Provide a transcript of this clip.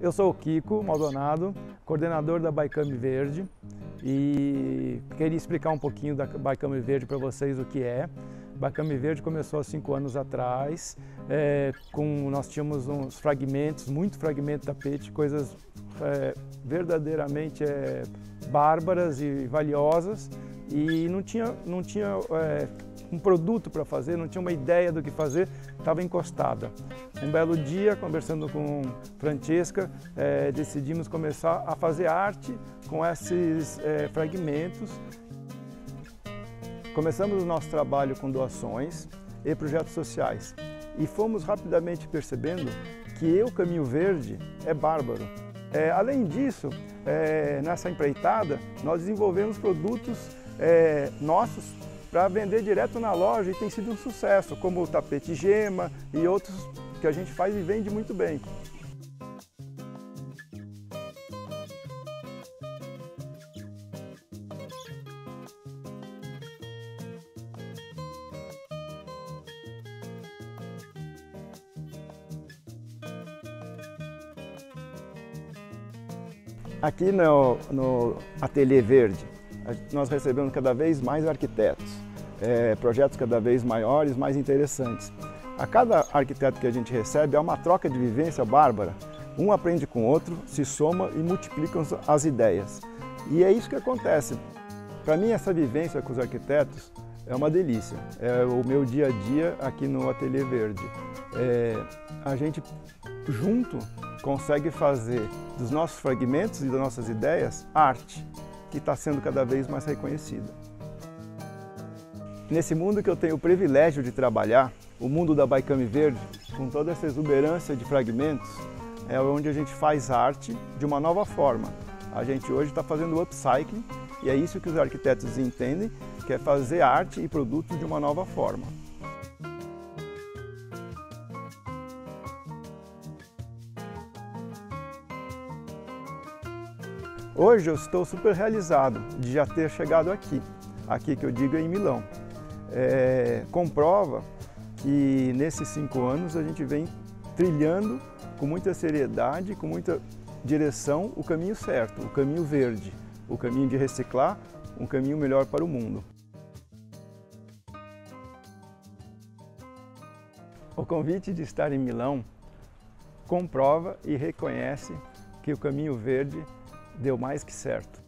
Eu sou o Kiko Maldonado, coordenador da Baicame Verde e queria explicar um pouquinho da Baicame Verde para vocês o que é. Baicame Verde começou há cinco anos atrás, é, com, nós tínhamos uns fragmentos, muito fragmento de tapete, coisas é, verdadeiramente é, bárbaras e valiosas e não tinha, não tinha é, um produto para fazer, não tinha uma ideia do que fazer, estava encostada. Um belo dia, conversando com Francesca, é, decidimos começar a fazer arte com esses é, fragmentos. Começamos o nosso trabalho com doações e projetos sociais e fomos rapidamente percebendo que o Caminho Verde é bárbaro. É, além disso, é, nessa empreitada, nós desenvolvemos produtos é, nossos para vender direto na loja e tem sido um sucesso, como o tapete gema e outros que a gente faz e vende muito bem. Aqui no, no Ateliê Verde, nós recebemos cada vez mais arquitetos, é, projetos cada vez maiores, mais interessantes. A cada arquiteto que a gente recebe é uma troca de vivência bárbara. Um aprende com o outro, se soma e multiplicam as ideias. E é isso que acontece. Para mim, essa vivência com os arquitetos é uma delícia. É o meu dia a dia aqui no Ateliê Verde. É, a gente junto consegue fazer dos nossos fragmentos e das nossas ideias arte que está sendo cada vez mais reconhecida. Nesse mundo que eu tenho o privilégio de trabalhar, o mundo da Baicame Verde, com toda essa exuberância de fragmentos, é onde a gente faz arte de uma nova forma. A gente hoje está fazendo upcycling e é isso que os arquitetos entendem, que é fazer arte e produtos de uma nova forma. Hoje eu estou super realizado de já ter chegado aqui, aqui que eu digo é em Milão. É, comprova que nesses cinco anos a gente vem trilhando com muita seriedade, com muita direção o caminho certo, o caminho verde, o caminho de reciclar, um caminho melhor para o mundo. O convite de estar em Milão comprova e reconhece que o caminho verde deu mais que certo.